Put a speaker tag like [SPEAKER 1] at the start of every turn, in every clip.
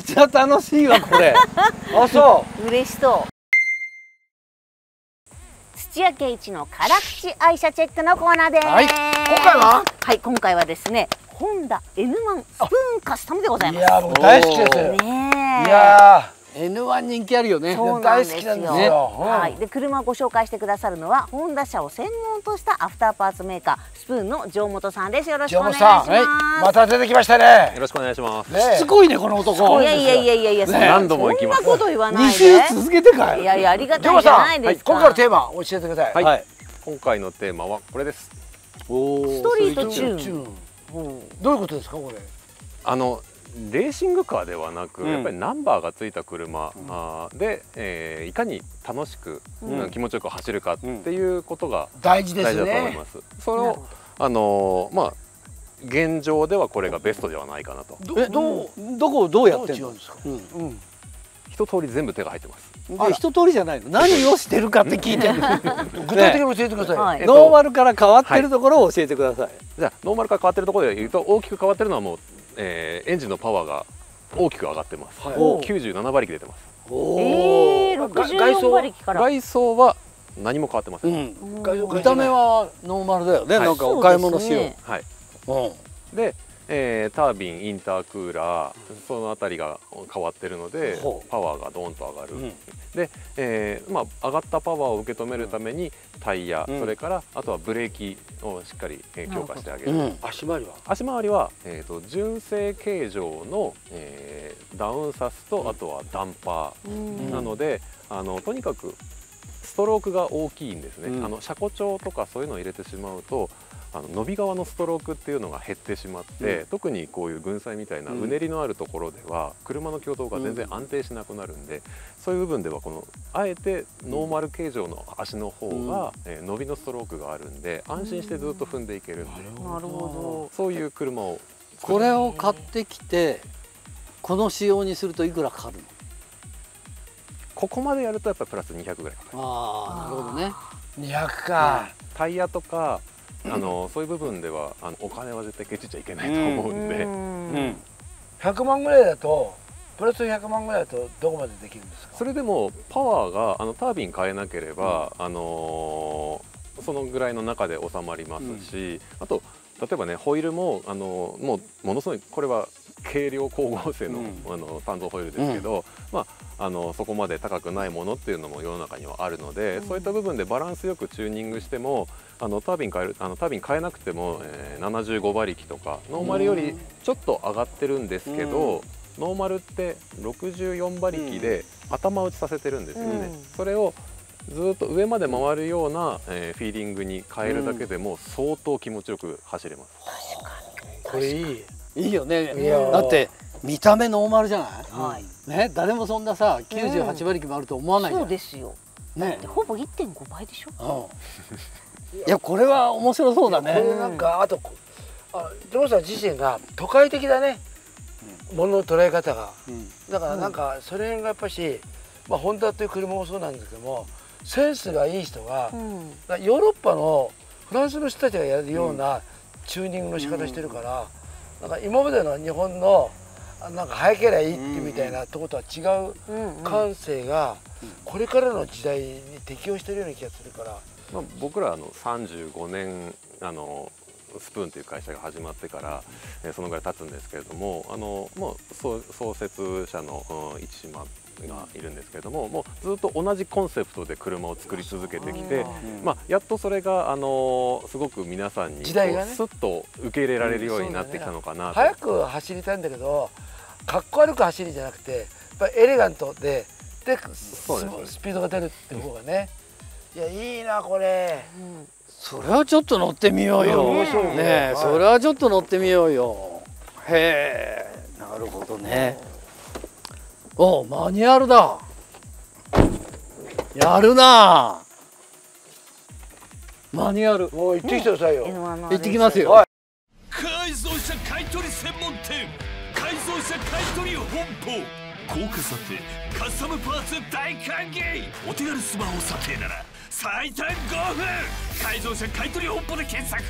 [SPEAKER 1] めちゃ楽しいわこれ。あそ
[SPEAKER 2] 嬉しそう。土屋圭一の辛口愛車チェックのコーナーです、
[SPEAKER 1] はい。今回は？
[SPEAKER 2] はい今回はですねホンダ N1 スプーンカスタムでございうます。
[SPEAKER 1] いや僕大好きです
[SPEAKER 2] ねえ。
[SPEAKER 1] いや
[SPEAKER 3] N1 人気あるよね。
[SPEAKER 2] そうなんですよ。
[SPEAKER 1] 大好きなんですよ。うん
[SPEAKER 2] はい、で車をご紹介してくださるのはホンダ車を専門としたアフターパーツメーカースプーンの城本さんです。よろしくお願いします、
[SPEAKER 1] 城本さん、はい、また出てきましたね。
[SPEAKER 4] よろしくお願いします。
[SPEAKER 1] ね。
[SPEAKER 3] しつこいねこの男。
[SPEAKER 2] いやいやいやいやいや、そんな
[SPEAKER 4] 何度も行きます。
[SPEAKER 2] そんなこと言わな
[SPEAKER 3] 2
[SPEAKER 2] いで。
[SPEAKER 3] 週続けてかい
[SPEAKER 2] いやいやありがたいじゃ
[SPEAKER 1] 城本さん
[SPEAKER 2] ない。ですか、
[SPEAKER 1] 今回のテーマ教えてください、
[SPEAKER 4] はい。
[SPEAKER 3] はい。
[SPEAKER 4] 今回のテーマはこれです。
[SPEAKER 3] お
[SPEAKER 2] ストリートチューン。
[SPEAKER 1] チューン。
[SPEAKER 2] うん
[SPEAKER 1] どういうことですかこれ？
[SPEAKER 4] あのレーシングカーではなく、
[SPEAKER 3] うん。
[SPEAKER 4] やっぱりナンバーがついた車、あーで、えーいかに楽しく、
[SPEAKER 2] うん。
[SPEAKER 4] 気持ちよく走るかっていうことが
[SPEAKER 1] 大事です
[SPEAKER 4] 大事だと思い
[SPEAKER 1] ね
[SPEAKER 4] ます。それをあのーまあ現状ではこれがベストではないかなと。
[SPEAKER 3] えどうどこをどうやってんの？
[SPEAKER 1] どう違うんですか？
[SPEAKER 3] うん。
[SPEAKER 1] うん。
[SPEAKER 4] 一通り全部手が入ってます。
[SPEAKER 3] で一通りじゃないの？何をしてるかって聞いてる。
[SPEAKER 1] 具体的に教えてください、
[SPEAKER 2] はい。
[SPEAKER 4] えっと
[SPEAKER 3] ノーマルから変わってるところを教えてください、
[SPEAKER 4] じゃあノーマルから変わってるところで言うと大きく変わってるのはもう、えーエンジンのパワーが大きく上がってます。
[SPEAKER 1] はい。
[SPEAKER 4] お97馬力出てます。
[SPEAKER 3] お
[SPEAKER 2] えー、
[SPEAKER 3] お、
[SPEAKER 1] が外
[SPEAKER 2] 64
[SPEAKER 1] 装
[SPEAKER 2] 馬力から。
[SPEAKER 4] 外装は何も変わってません。
[SPEAKER 3] うん、
[SPEAKER 1] 外装
[SPEAKER 3] 見た目はノーマルだよね、
[SPEAKER 4] はい。
[SPEAKER 3] なんかお買い物しよう。
[SPEAKER 2] ね。
[SPEAKER 4] はい。
[SPEAKER 3] うん。
[SPEAKER 4] で、えータービンインタークーラーそのあたりが変わってるのでパワーがドーンと上がる、
[SPEAKER 3] うん。
[SPEAKER 4] で、えーまあ、上がったパワーを受け止めるためにタイヤ、
[SPEAKER 3] うん。
[SPEAKER 4] それからあとはブレーキをしっかり、えー強化してあげる、
[SPEAKER 3] うん。
[SPEAKER 1] 足回りは？
[SPEAKER 4] 足回りは、えー、と純正形状の、えーダウンサスとあとはダンパー、
[SPEAKER 2] うん。
[SPEAKER 4] なのであのとにかくストロークが大きいんですね、
[SPEAKER 3] うん。
[SPEAKER 4] あの車庫調とかそういうのを入れてしまうとあの伸び側のストロークっていうのが減ってしまって、
[SPEAKER 3] うん。
[SPEAKER 4] 特にこういう群載みたいな
[SPEAKER 3] うん。
[SPEAKER 4] うねりのあるところでは車の挙動が全然安定しなくなるんで、そういう部分ではこのあえてノーマル形状の足の方が、えー伸びのストロークがあるんで安心してずっと踏んでいけるんで、
[SPEAKER 2] なるほ
[SPEAKER 4] そういう車を
[SPEAKER 3] これを買ってきてこの仕様にするといくらかかるの？
[SPEAKER 4] ここまでやるとやっぱりプラス200ぐらいかかる
[SPEAKER 3] ああなるほどね。
[SPEAKER 1] 200か、
[SPEAKER 4] タイヤとかあのそういう部分ではあのお金は絶対ケチっちゃいけないと思
[SPEAKER 2] ど
[SPEAKER 4] うんで、
[SPEAKER 2] うん。
[SPEAKER 1] 100万ぐらいだとプラス100万ぐらいだとどこまでできるんですか？
[SPEAKER 4] それでもパワーがあのタービン変えなければ、あのーそのぐらいの中で収まりますし、あと例えばねホイールもあのもうものすごいこれは軽量光合成の,、
[SPEAKER 3] うん。
[SPEAKER 4] あの単造ホイールですけど、まあ、あのそこまで高くないものっていうのも世の中にはあるので、そういった部分でバランスよくチューニングしてもあのタービン変えるあのタービン変えなくても、えー75馬力とかノーマルよりちょっと上がってるんですけど、
[SPEAKER 3] うん。
[SPEAKER 4] ノーマルって64馬力で頭打ちさせてるんですよね、
[SPEAKER 2] うん。
[SPEAKER 4] それをずっと上まで回るような、えーフィーリングに変えるだけでも相当気持ちよく走れます、
[SPEAKER 1] これいい。
[SPEAKER 3] いいよね。だって見た目ノーマルじゃない、
[SPEAKER 2] はい。
[SPEAKER 3] ね誰もそんなさ98馬力もあると思わないじゃ、
[SPEAKER 2] そうんですよ。
[SPEAKER 3] ね。
[SPEAKER 2] でほぼ1.5倍でしょ？
[SPEAKER 3] うん。いやこれは面白そうだ
[SPEAKER 1] これ
[SPEAKER 3] ね
[SPEAKER 1] なんかあとあジョーさん自身が都会的だね、ものの捉え方が。
[SPEAKER 3] うん。
[SPEAKER 1] だからなんかそれがやっぱし、まあ、ホンダっていう車もそうなんですけどもセンスがいい人が、
[SPEAKER 2] うん。
[SPEAKER 1] ヨーロッパのフランスの人たちがやるようなチューニングの仕方してるから、なんか今までの日本のあなんか早ければいいってみたいなとことは違う
[SPEAKER 2] うんうん
[SPEAKER 1] 感性がこれからの時代に適応してるような気がするから、
[SPEAKER 4] まあ、僕らあの35年あのスプーンという会社が始まってから、えーそのぐらい経つんですけれどもあのもう創創設者の、うん、市島がいるんですけれどももうずっと同じコンセプトで車を作り続けてきて、まあ、やっとそれがあのすごく皆さんに
[SPEAKER 1] 時代がね。
[SPEAKER 4] こうスッと受け入れられるようになってきたのかなと、
[SPEAKER 1] 早く走りたいんだけどかっこ悪く走りじゃなくてやっぱりエレガントででス
[SPEAKER 4] そうです。
[SPEAKER 1] スピードが出るって方がね。いやいいなこれ。
[SPEAKER 2] うん
[SPEAKER 3] それはちょっと乗ってみようよ。
[SPEAKER 1] 面白いね。
[SPEAKER 3] ねえ
[SPEAKER 1] はい。
[SPEAKER 3] それはちょっと乗ってみようよ。へえ。なるほどね。おマニュアルだ。やるな。マニュアル。
[SPEAKER 1] もう行ってきてくださいよ、
[SPEAKER 2] N1 の
[SPEAKER 3] 行ってきますよ
[SPEAKER 5] 車買取本舗高価査定カスタムパーツ大歓迎。お手軽スマホ査定なら最短5分。改造車買取本舗で検索。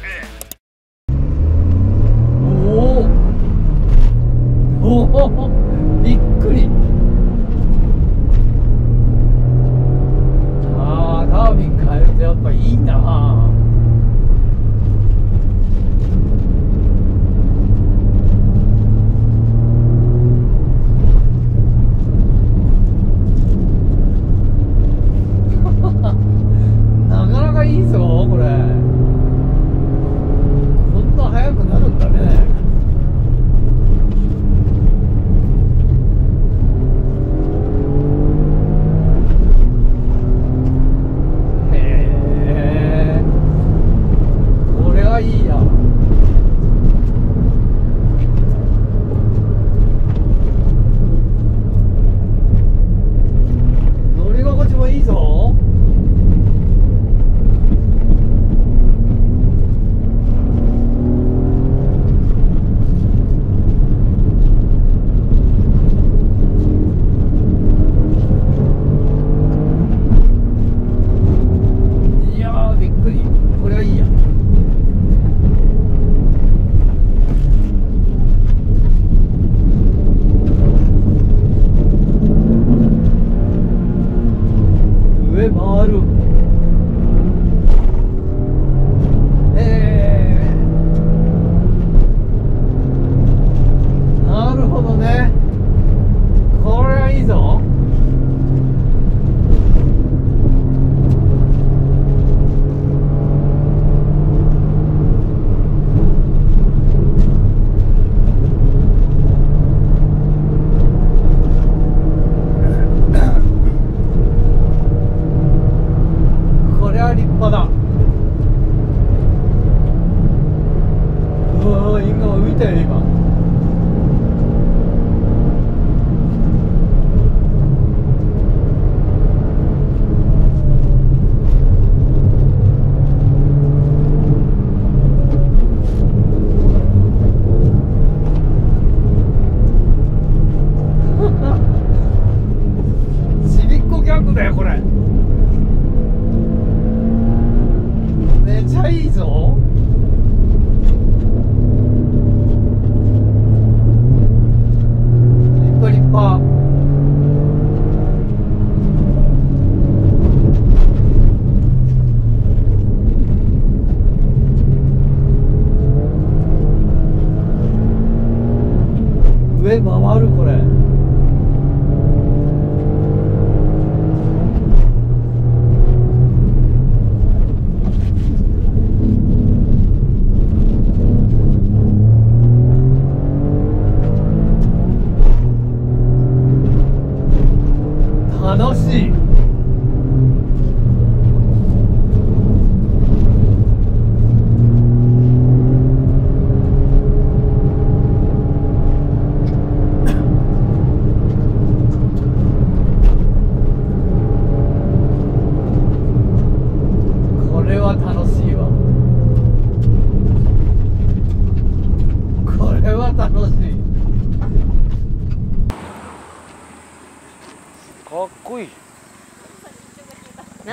[SPEAKER 3] 上回るこれ。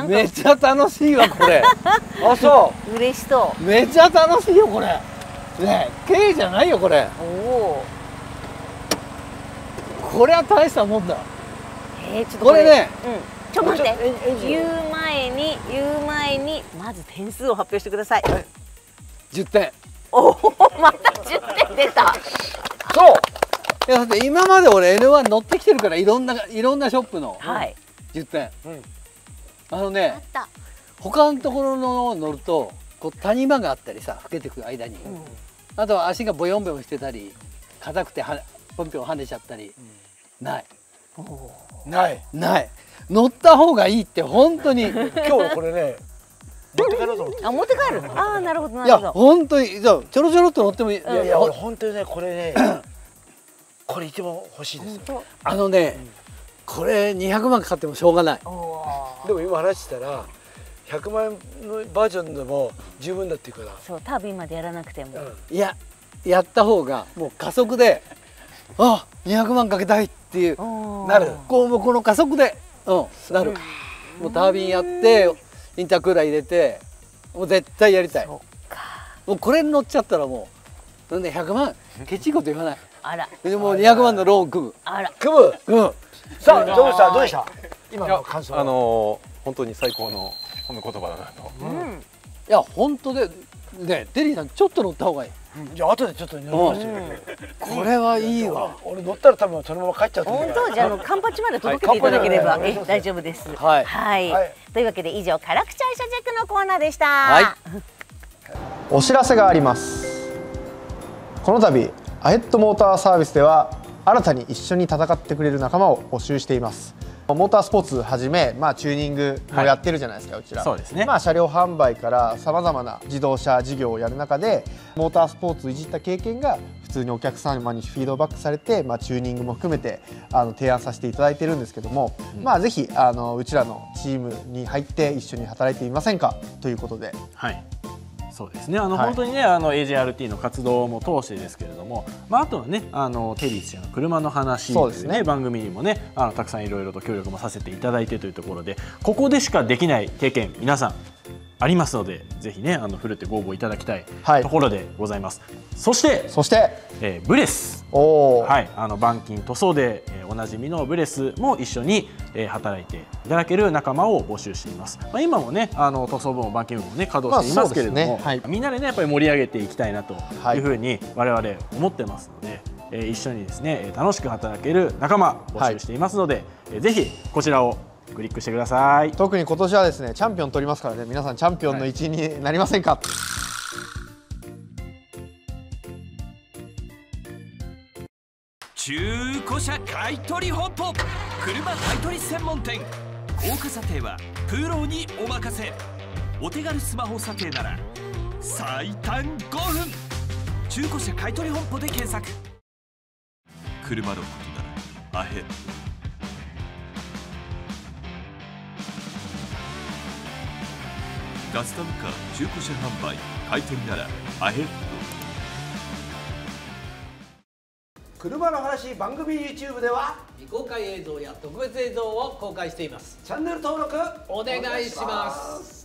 [SPEAKER 3] め
[SPEAKER 1] っ
[SPEAKER 3] ちゃ楽しいわこれ。
[SPEAKER 1] あそ
[SPEAKER 2] 嬉しそ
[SPEAKER 3] めっちゃ楽しいよこれ。ねえ K じゃないよこれ。
[SPEAKER 2] うおお
[SPEAKER 3] これは大したもんだ。
[SPEAKER 2] えー、ちょっと
[SPEAKER 3] これね。
[SPEAKER 2] うん。ちょっと待って。言う前に言う前にまず点数を発表してください。
[SPEAKER 3] 10点。
[SPEAKER 2] おおまた10点出た。
[SPEAKER 1] そう。
[SPEAKER 3] いやだって今まで俺 N1 乗ってきてるからいろんないろんなショップの。
[SPEAKER 2] はい。
[SPEAKER 3] 10点、
[SPEAKER 1] うん
[SPEAKER 3] あの
[SPEAKER 2] あ
[SPEAKER 3] ね他のところの乗るとこう谷間があったりさ老けてく間に、あとは足がボヨンボヨンしてたり硬くてはポンピョン跳ねちゃったり、ない。
[SPEAKER 1] ない。
[SPEAKER 3] ない。乗った方がいいって本当に。い
[SPEAKER 1] 今日これね持って帰ろうと思って。
[SPEAKER 2] あ持って帰る。ああなるほどなる
[SPEAKER 3] や
[SPEAKER 2] ほど。
[SPEAKER 3] 本当にじゃあちょろちょろっと乗ってもいい、
[SPEAKER 1] いやいや俺本当にねこれねこれ一番欲しいです
[SPEAKER 3] あのね、これ200万かかってもしょうがない。
[SPEAKER 1] でも今話してたら100万円のバージョンでも十分だっていうから。
[SPEAKER 2] そうタービンまでやらなくても、
[SPEAKER 1] うん。
[SPEAKER 3] いややった方がもう加速で あ200万かけたいっていう
[SPEAKER 1] なる。
[SPEAKER 3] こうもうこの加速でうんなる。もうタービンやってインタークーラー入れてもう絶対やりたい。
[SPEAKER 2] そっか。
[SPEAKER 3] もうこれに乗っちゃったらもうなんで100万？ケチいこと言わない。
[SPEAKER 2] あら。
[SPEAKER 3] でもう200万のローン組む。
[SPEAKER 2] あら。
[SPEAKER 1] 組む。
[SPEAKER 3] うん
[SPEAKER 1] さあどうしたどうでした？今の感想は？
[SPEAKER 4] あのー本当に最高の褒め言葉だなと。
[SPEAKER 2] うん。
[SPEAKER 3] いや本当でねテリーさんちょっと乗った方がいい。
[SPEAKER 1] うん。じゃあ後でちょっと乗りますよ。
[SPEAKER 3] これはいいわ。
[SPEAKER 1] 俺乗ったら多分そのまま帰っちゃうと思う
[SPEAKER 2] 本当じゃああのカンパチまで届けていただければ、
[SPEAKER 1] はい。
[SPEAKER 2] え大丈夫です。
[SPEAKER 3] はい。
[SPEAKER 2] はい、
[SPEAKER 1] はい。
[SPEAKER 2] というわけで以上辛口愛車チェックのコーナーでした。
[SPEAKER 3] はい。
[SPEAKER 6] お知らせがあります。この度アヘッドモーターサービスでは新たに一緒に戦ってくれる仲間を募集しています。モータースポーツはじめ、まあ、チューニングもやってるじゃないですか、うちら。
[SPEAKER 7] そうですね。
[SPEAKER 6] まあ、車両販売からさまざまな自動車事業をやる中でモータースポーツをいじった経験が普通にお客様にフィードバックされて、まあ、チューニングも含めてあの提案させていただいてるんですけども、まあ、ぜひあのうちらのチームに入って一緒に働いてみませんか？ということで。
[SPEAKER 7] はい。そうですね。あの、
[SPEAKER 6] はい。
[SPEAKER 7] 本当にね、あの AJRT の活動も通してですけれども、まああとはね、あのテリー氏の車の話といううね
[SPEAKER 6] そですね。
[SPEAKER 7] 番組にもね、あのたくさんいろいろと協力もさせていただいてというところで、ここでしかできない経験、皆さんありますのでぜひねあのふるってご応募いただきたい
[SPEAKER 6] はい。
[SPEAKER 7] ところでございます、そして、
[SPEAKER 6] そして
[SPEAKER 7] えーブレスはい、あの板金塗装で、えーおなじみのブレスも一緒に、えー働いていただける仲間を募集しています。まあ、今もね、あの塗装部も板金部もね稼働していますけれども、
[SPEAKER 6] まあね。はい。
[SPEAKER 7] みんなでねやっぱり盛り上げていきたいなと
[SPEAKER 6] はい
[SPEAKER 7] いうふうに我々思ってますので、えー一緒にですねえー楽しく働ける仲間募集していますので、えーぜひこちらをクリックしてください。
[SPEAKER 6] 特に今年はですねチャンピオン取りますからね。皆さんチャンピオンの一員になりませんか、
[SPEAKER 5] 中古車買取本舗車買取専門店。高価査定はプロにお任せ。お手軽スマホ査定なら最短5分。中古車買取本舗で検索。車のことならアヘッドカスタムカー中古車販売買取ならアヘッド
[SPEAKER 1] 車の話番組 YouTube では
[SPEAKER 3] 未公開映像や特別映像を公開しています。
[SPEAKER 1] チャンネル登録
[SPEAKER 3] お願いします